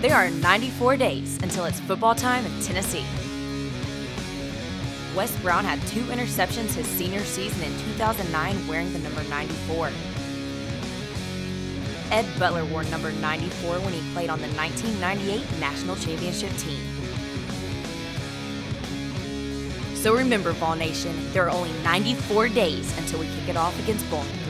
There are 94 days until it's football time in Tennessee. Wes Brown had two interceptions his senior season in 2009 wearing the number 94. Ed Butler wore number 94 when he played on the 1998 National Championship team. So remember, Vol Nation, there are only 94 days until we kick it off against Bowling.